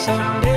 someday.